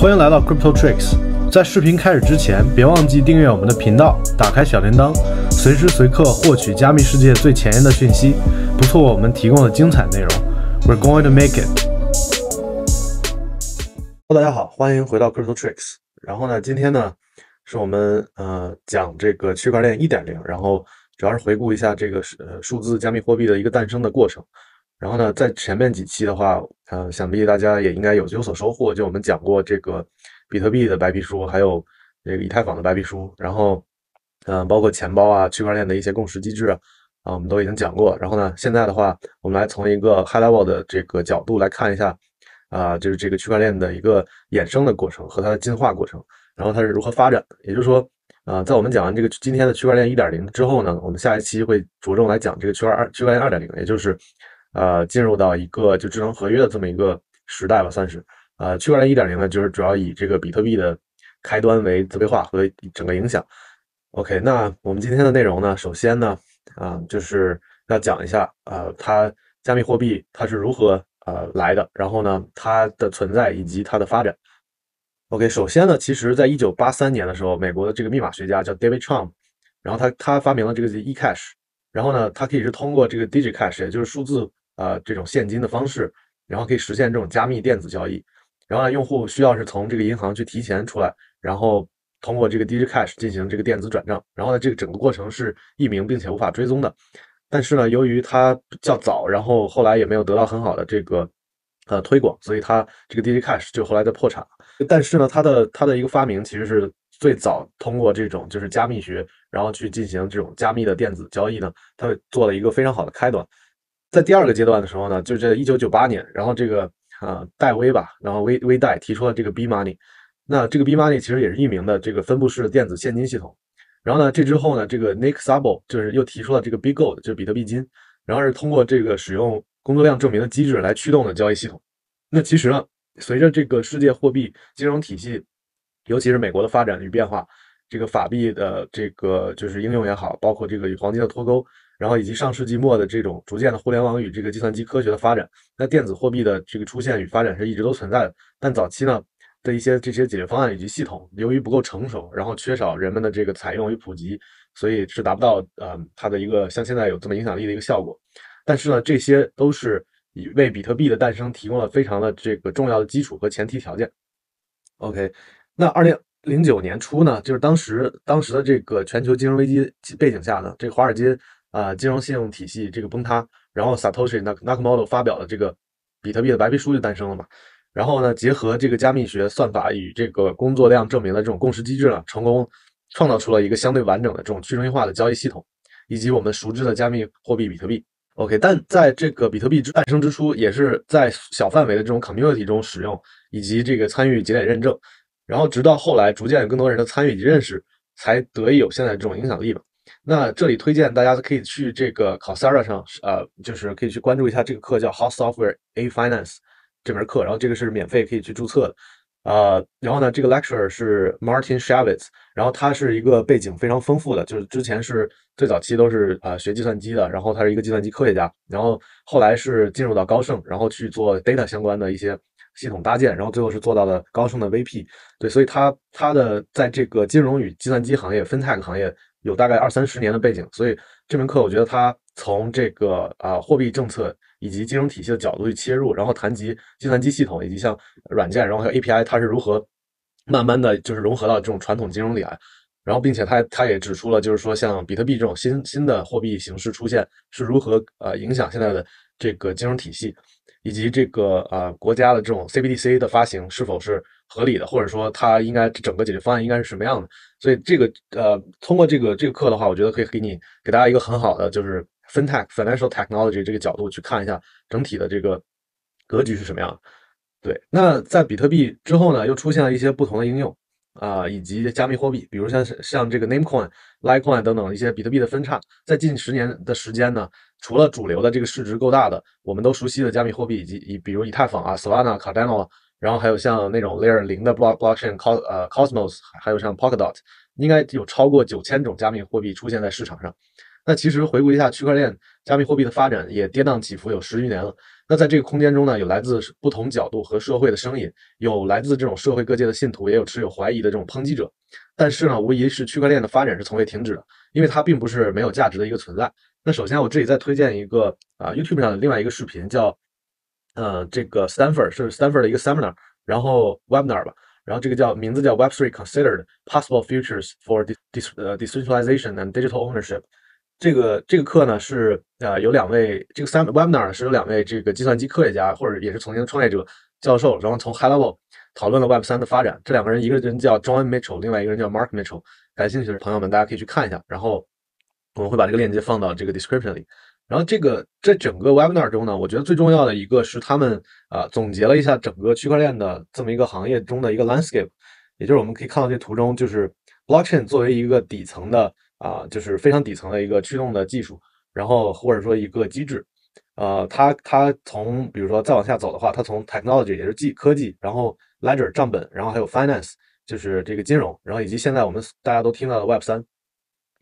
欢迎来到 Crypto Tricks。在视频开始之前，别忘记订阅我们的频道，打开小铃铛，随时随刻获取加密世界最前沿的讯息，不错过我们提供的精彩内容。We're going to make it。大家好，欢迎回到 Crypto Tricks。然后呢，今天呢，是我们呃讲这个区块链一点零，然后主要是回顾一下这个呃数字加密货币的一个诞生的过程。然后呢，在前面几期的话，呃，想必大家也应该有有所收获。就我们讲过这个比特币的白皮书，还有这个以太坊的白皮书，然后，嗯，包括钱包啊、区块链的一些共识机制啊，啊，我们都已经讲过。然后呢，现在的话，我们来从一个 high level 的这个角度来看一下，啊，就是这个区块链的一个衍生的过程和它的进化过程，然后它是如何发展的。也就是说，啊，在我们讲完这个今天的区块链一点零之后呢，我们下一期会着重来讲这个区块二区块链二点零，也就是。呃，进入到一个就智能合约的这么一个时代吧，算是。呃，区块链一点零呢，就是主要以这个比特币的开端为自备化和整个影响。OK，那我们今天的内容呢，首先呢，啊，就是要讲一下，呃，它加密货币它是如何呃来的，然后呢，它的存在以及它的发展。OK，首先呢，其实在一九八三年的时候，美国的这个密码学家叫 David Chaum，然后他他发明了这个 eCash，然后呢，它可以是通过这个 DigiCash，也就是数字。呃，这种现金的方式，然后可以实现这种加密电子交易。然后呢，用户需要是从这个银行去提前出来，然后通过这个 DigiCash 进行这个电子转账。然后呢，这个整个过程是匿名并且无法追踪的。但是呢，由于它较早，然后后来也没有得到很好的这个呃推广，所以它这个 DigiCash 就后来的破产了。但是呢，它的它的一个发明其实是最早通过这种就是加密学，然后去进行这种加密的电子交易呢，它做了一个非常好的开端。在第二个阶段的时候呢，就是在一九九八年，然后这个啊戴威吧，然后威威戴提出了这个 B Money，那这个 B Money 其实也是一名的这个分布式电子现金系统。然后呢，这之后呢，这个 Nick Sabo 就是又提出了这个 bigold 就是比特币金，然后是通过这个使用工作量证明的机制来驱动的交易系统。那其实呢，随着这个世界货币金融体系，尤其是美国的发展与变化，这个法币的这个就是应用也好，包括这个与黄金的脱钩。然后以及上世纪末的这种逐渐的互联网与这个计算机科学的发展，那电子货币的这个出现与发展是一直都存在的。但早期呢的一些这些解决方案以及系统，由于不够成熟，然后缺少人们的这个采用与普及，所以是达不到呃它的一个像现在有这么影响力的一个效果。但是呢，这些都是以为比特币的诞生提供了非常的这个重要的基础和前提条件。OK，那二零零九年初呢，就是当时当时的这个全球金融危机背景下呢，这华尔街。啊，金融信用体系这个崩塌，然后 Satoshi Nak Nakamoto 发表的这个比特币的白皮书就诞生了嘛。然后呢，结合这个加密学算法与这个工作量证明的这种共识机制呢，成功创造出了一个相对完整的这种去中心化的交易系统，以及我们熟知的加密货币比特币。OK，但在这个比特币之诞生之初，也是在小范围的这种 community 中使用，以及这个参与节点认证，然后直到后来逐渐有更多人的参与以及认识，才得以有现在这种影响力吧。那这里推荐大家可以去这个 Coursera 上，呃，就是可以去关注一下这个课，叫 How Software A Finance 这门课，然后这个是免费可以去注册的，呃，然后呢，这个 lecture 是 Martin Shavitz，然后他是一个背景非常丰富的，就是之前是最早期都是呃学计算机的，然后他是一个计算机科学家，然后后来是进入到高盛，然后去做 data 相关的一些系统搭建，然后最后是做到了高盛的 VP，对，所以他他的在这个金融与计算机行业 FinTech 行业。有大概二三十年的背景，所以这门课我觉得他从这个啊货币政策以及金融体系的角度去切入，然后谈及计算机系统以及像软件，然后还有 API，它是如何慢慢的就是融合到这种传统金融里来，然后并且他他也指出了就是说像比特币这种新新的货币形式出现是如何呃影响现在的这个金融体系，以及这个呃国家的这种 CBDC 的发行是否是。合理的，或者说它应该整个解决方案应该是什么样的？所以这个呃，通过这个这个课的话，我觉得可以给你给大家一个很好的就是 FinTech Financial Technology 这个角度去看一下整体的这个格局是什么样的。对，那在比特币之后呢，又出现了一些不同的应用啊，以及加密货币，比如像像这个 Namecoin、Litecoin 等等一些比特币的分叉，在近十年的时间呢，除了主流的这个市值够大的，我们都熟悉的加密货币，以及以比如以太坊啊、Solana、Cardano。然后还有像那种 Layer 零的 Block Blockchain co 呃 Cosmos，还有像 Polkadot，应该有超过九千种加密货币出现在市场上。那其实回顾一下区块链加密货币的发展，也跌宕起伏有十余年了。那在这个空间中呢，有来自不同角度和社会的声音，有来自这种社会各界的信徒，也有持有怀疑的这种抨击者。但是呢，无疑是区块链的发展是从未停止的，因为它并不是没有价值的一个存在。那首先我这里再推荐一个啊 YouTube 上的另外一个视频，叫呃这个 Stanford 是 Stanford 的一个 Seminar，然后 Webinar 吧，然后这个叫名字叫 Web3 Considered Possible Futures for Decentralization and Digital Ownership。这个这个课呢是呃有两位这个三 webinar 是有两位这个计算机科学家或者也是曾经的创业者教授，然后从 high level 讨论了 Web 三的发展。这两个人一个人叫 John Mitchell，另外一个人叫 Mark Mitchell。感兴趣的朋友们，大家可以去看一下。然后我们会把这个链接放到这个 description 里。然后这个这整个 webinar 中呢，我觉得最重要的一个是他们啊总结了一下整个区块链的这么一个行业中的一个 landscape，也就是我们可以看到这图中就是 blockchain 作为一个底层的。啊，就是非常底层的一个驱动的技术，然后或者说一个机制，呃，它它从比如说再往下走的话，它从 technology 也是技科技，然后 ledger 账本，然后还有 finance 就是这个金融，然后以及现在我们大家都听到的 Web 三，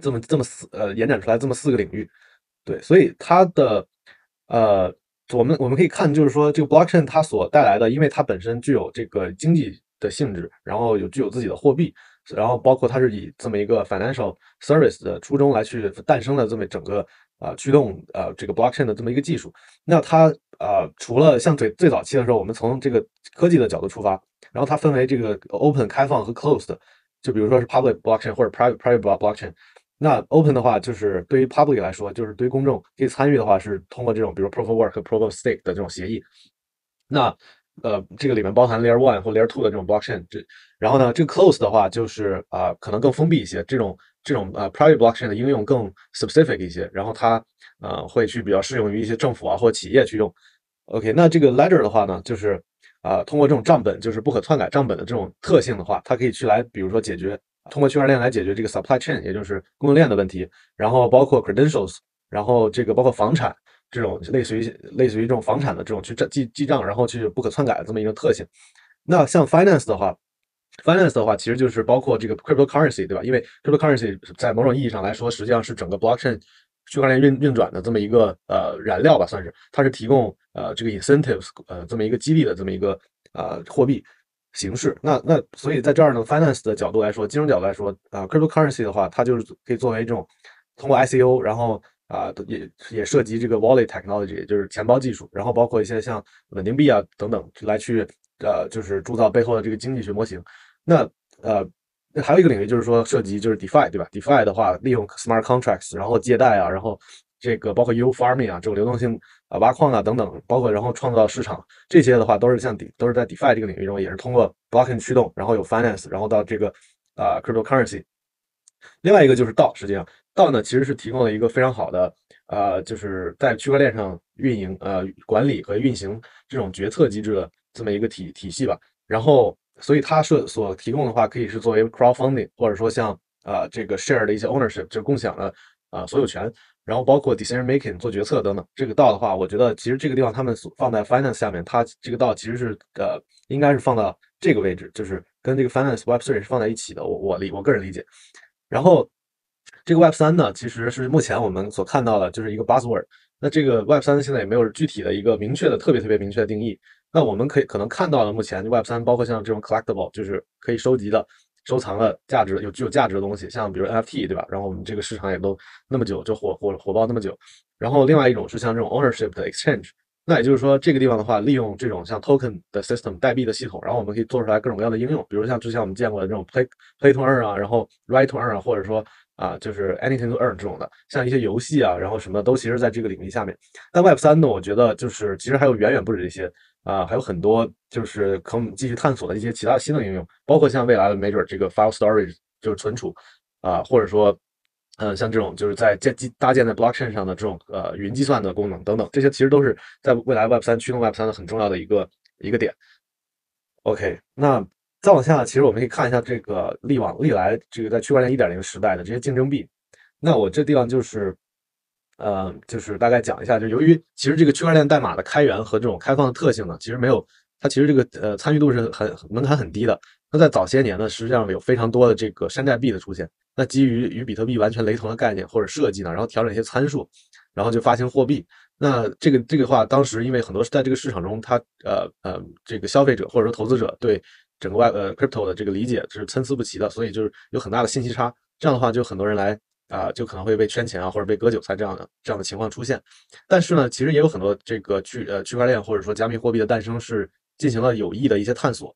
这么这么四呃延展出来这么四个领域，对，所以它的呃我们我们可以看就是说这个 blockchain 它所带来的，因为它本身具有这个经济的性质，然后有具有自己的货币。然后包括它是以这么一个 financial service 的初衷来去诞生的这么整个啊驱动呃这个 blockchain 的这么一个技术。那它呃除了像最最早期的时候，我们从这个科技的角度出发，然后它分为这个 open 开放和 closed，就比如说是 public blockchain 或者 private private blockchain。那 open 的话就是对于 public 来说，就是对于公众可以参与的话，是通过这种比如 proof of work 和 proof of stake 的这种协议。那呃，这个里面包含 Layer One 或 Layer Two 的这种 blockchain，这然后呢，这个 Close 的话就是啊，可能更封闭一些，这种这种呃 Private blockchain 的应用更 specific 一些，然后它呃会去比较适用于一些政府啊或企业去用。OK，那这个 Ledger 的话呢，就是啊通过这种账本，就是不可篡改账本的这种特性的话，它可以去来比如说解决通过区块链来解决这个 supply chain，也就是供应链的问题，然后包括 credentials，然后这个包括房产。这种类似于类似于这种房产的这种去账记记账，然后去不可篡改的这么一个特性。那像 finance 的话，finance 的话其实就是包括这个 cryptocurrency，对吧？因为 cryptocurrency 在某种意义上来说，实际上是整个 blockchain 区块链运运转的这么一个呃燃料吧，算是它是提供呃这个 incentives 呃这么一个激励的这么一个呃货币形式。那那所以在这儿呢，finance 的角度来说，金融角度来说啊，cryptocurrency 的话，它就是可以作为这种通过 ICO，然后啊，也也涉及这个 wallet technology，也就是钱包技术，然后包括一些像稳定币啊等等，来去呃，就是铸造背后的这个经济学模型。那呃，还有一个领域就是说涉及就是 DeFi，对吧？DeFi 的话，利用 smart contracts，然后借贷啊，然后这个包括 U farming 啊，这种流动性啊挖矿啊等等，包括然后创造市场这些的话，都是像 D 都是在 DeFi 这个领域中，也是通过 blockchain 驱动，然后有 finance，然后到这个啊 cryptocurrency。另外一个就是道，实际上。道呢，其实是提供了一个非常好的，呃，就是在区块链上运营、呃管理和运行这种决策机制的这么一个体体系吧。然后，所以它是所提供的话，可以是作为 crowdfunding，或者说像呃这个 share 的一些 ownership，就共享的啊所有权，然后包括 decision making 做决策等等。这个道的话，我觉得其实这个地方他们所放在 finance 下面，它这个道其实是呃应该是放到这个位置，就是跟这个 finance Web3 是放在一起的。我我理我个人理解，然后。这个 Web 三呢，其实是目前我们所看到的，就是一个 buzzword。那这个 Web 三现在也没有具体的一个明确的、特别特别明确的定义。那我们可以可能看到的，目前 Web 三包括像这种 collectible，就是可以收集的、收藏了价值有具有价值的东西，像比如 NFT，对吧？然后我们这个市场也都那么久就火火火爆那么久。然后另外一种是像这种 ownership 的 exchange。那也就是说，这个地方的话，利用这种像 token 的 system 代币的系统，然后我们可以做出来各种各样的应用，比如像之前我们见过的这种 play play to earn 啊，然后 write to earn 啊，或者说啊，就是 anything to earn 这种的，像一些游戏啊，然后什么都其实在这个领域下面。但 Web 三呢，我觉得就是其实还有远远不止这些啊，还有很多就是可我们继续探索的一些其他新的应用，包括像未来的没准这个 file storage 就是存储啊，或者说。嗯，像这种就是在建基搭建在 blockchain 上的这种呃云计算的功能等等，这些其实都是在未来 Web 三驱动 Web 三的很重要的一个一个点。OK，那再往下，其实我们可以看一下这个历往历来这个在区块链一点零时代的这些竞争币。那我这地方就是呃，就是大概讲一下，就由于其实这个区块链代码的开源和这种开放的特性呢，其实没有它其实这个呃参与度是很门槛很低的。那在早些年呢，实际上有非常多的这个山寨币的出现。那基于与比特币完全雷同的概念或者设计呢，然后调整一些参数，然后就发行货币。那这个这个话，当时因为很多在这个市场中，它呃呃这个消费者或者说投资者对整个外呃 crypto 的这个理解是参差不齐的，所以就是有很大的信息差。这样的话，就很多人来啊，就可能会被圈钱啊，或者被割韭菜这样的这样的情况出现。但是呢，其实也有很多这个区呃区块链或者说加密货币的诞生是进行了有益的一些探索。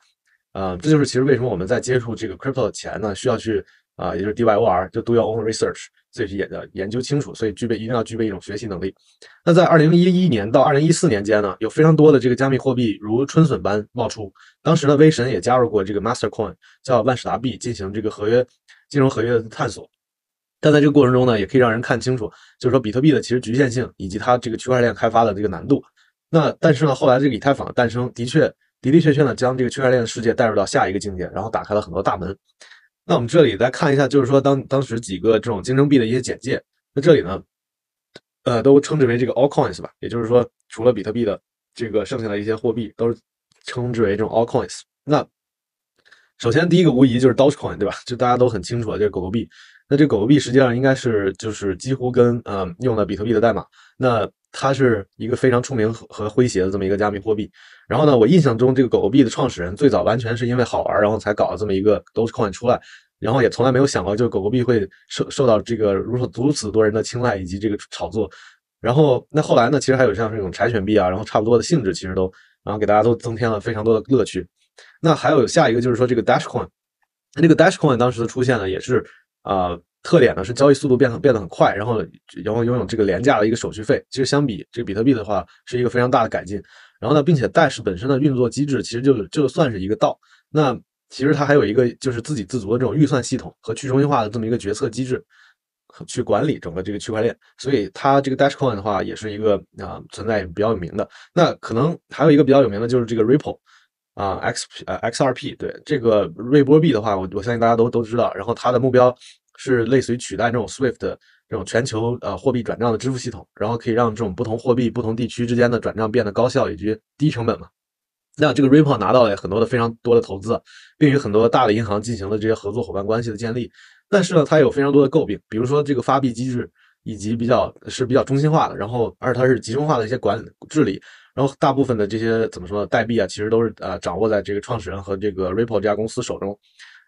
啊，这就是其实为什么我们在接触这个 crypto 前呢，需要去啊，也就是 DYOR，就 Do Your Own Research，自己去研的研究清楚，所以具备一定要具备一种学习能力。那在二零一一年到二零一四年间呢，有非常多的这个加密货币如春笋般冒出。当时呢，威神也加入过这个 Mastercoin，叫万事达币，进行这个合约金融合约的探索。但在这个过程中呢，也可以让人看清楚，就是说比特币的其实局限性以及它这个区块链开发的这个难度。那但是呢，后来这个以太坊的诞生，的确。的的确确呢，将这个区块链的世界带入到下一个境界，然后打开了很多大门。那我们这里再看一下，就是说当当时几个这种竞争币的一些简介。那这里呢，呃，都称之为这个 altcoins 吧，也就是说，除了比特币的这个剩下的一些货币，都是称之为这种 altcoins。那首先第一个无疑就是 Dogecoin，对吧？就大家都很清楚的这个狗狗币。那这狗狗币实际上应该是就是几乎跟呃用的比特币的代码。那它是一个非常出名和诙谐的这么一个加密货币。然后呢，我印象中这个狗狗币的创始人最早完全是因为好玩，然后才搞了这么一个 Dogcoin 出来。然后也从来没有想过，就狗狗币会受受到这个如此如此多人的青睐以及这个炒作。然后那后来呢，其实还有像这种柴犬币啊，然后差不多的性质，其实都然后给大家都增添了非常多的乐趣。那还有下一个就是说这个 Dashcoin，那这个 Dashcoin 当时的出现呢，也是啊。特点呢是交易速度变得变得很快，然后然后拥有这个廉价的一个手续费。其实相比这个比特币的话，是一个非常大的改进。然后呢，并且 Dash 本身的运作机制其实就就算是一个道。那其实它还有一个就是自给自足的这种预算系统和去中心化的这么一个决策机制，去管理整个这个区块链。所以它这个 Dashcoin 的话，也是一个啊存在比较有名的。那可能还有一个比较有名的就是这个 Ripple 啊 X 呃 XRP 对这个瑞波币的话，我我相信大家都都知道。然后它的目标。是类似于取代这种 SWIFT 这种全球呃货币转账的支付系统，然后可以让这种不同货币、不同地区之间的转账变得高效以及低成本嘛。那这个 Ripple 拿到了很多的非常多的投资，并与很多大的银行进行了这些合作伙伴关系的建立。但是呢，它有非常多的诟病，比如说这个发币机制以及比较是比较中心化的，然后而它是集中化的一些管理治理，然后大部分的这些怎么说代币啊，其实都是呃掌握在这个创始人和这个 Ripple 这家公司手中。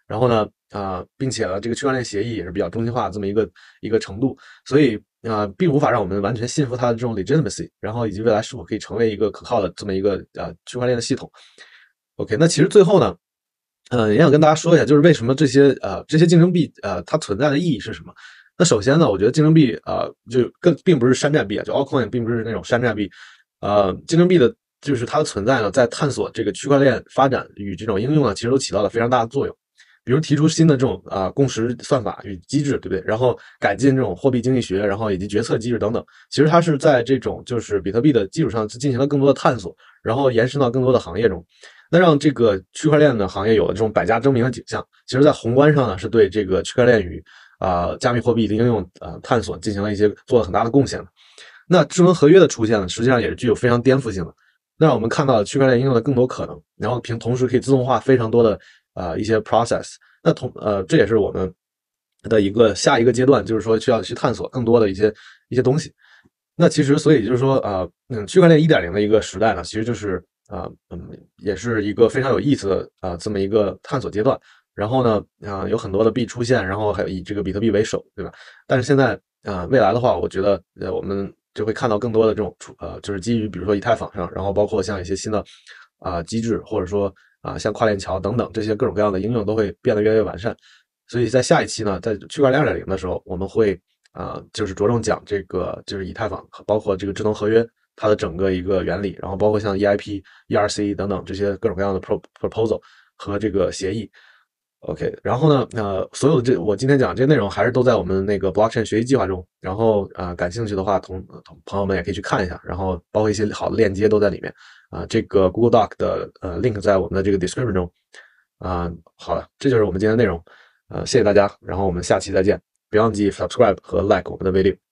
然后呢，啊，并且呢，这个区块链协议也是比较中心化这么一个一个程度，所以啊，并无法让我们完全信服它的这种 legitimacy，然后以及未来是否可以成为一个可靠的这么一个呃区块链的系统。OK，那其实最后呢，呃，也想跟大家说一下，就是为什么这些呃这些竞争币呃它存在的意义是什么？那首先呢，我觉得竞争币啊就更并不是山寨币啊，就 altcoin 并不是那种山寨币，呃，竞争币的就是它的存在呢，在探索这个区块链发展与这种应用呢，其实都起到了非常大的作用。比如提出新的这种啊共识算法与机制，对不对？然后改进这种货币经济学，然后以及决策机制等等。其实它是在这种就是比特币的基础上进行了更多的探索，然后延伸到更多的行业中，那让这个区块链的行业有了这种百家争鸣的景象。其实，在宏观上呢，是对这个区块链与啊加密货币的应用呃探索进行了一些做了很大的贡献的。那智能合约的出现呢，实际上也是具有非常颠覆性的，那让我们看到了区块链应用的更多可能，然后平同时可以自动化非常多的。啊，一些 process，那同呃，这也是我们的一个下一个阶段，就是说需要去探索更多的一些一些东西。那其实，所以就是说，啊，嗯，区块链一点零的一个时代呢，其实就是啊，嗯，也是一个非常有意思的啊这么一个探索阶段。然后呢，啊，有很多的币出现，然后还有以这个比特币为首，对吧？但是现在啊，未来的话，我觉得呃，我们就会看到更多的这种出呃，就是基于比如说以太坊上，然后包括像一些新的啊机制，或者说。啊，像跨链桥等等这些各种各样的应用都会变得越来越完善，所以在下一期呢，在区块链二点零的时候，我们会啊，就是着重讲这个就是以太坊，包括这个智能合约它的整个一个原理，然后包括像 EIP、ERC 等等这些各种各样的 pro proposal 和这个协议。OK，然后呢，呃，所有的这我今天讲这些内容还是都在我们那个 blockchain 学习计划中，然后啊，感兴趣的话，同同朋友们也可以去看一下，然后包括一些好的链接都在里面。啊，这个 Google Doc 的呃 link 在我们的这个 description 中。啊，好了，这就是我们今天的内容。呃，谢谢大家，然后我们下期再见。别忘记 subscribe 和 like 我们的 video。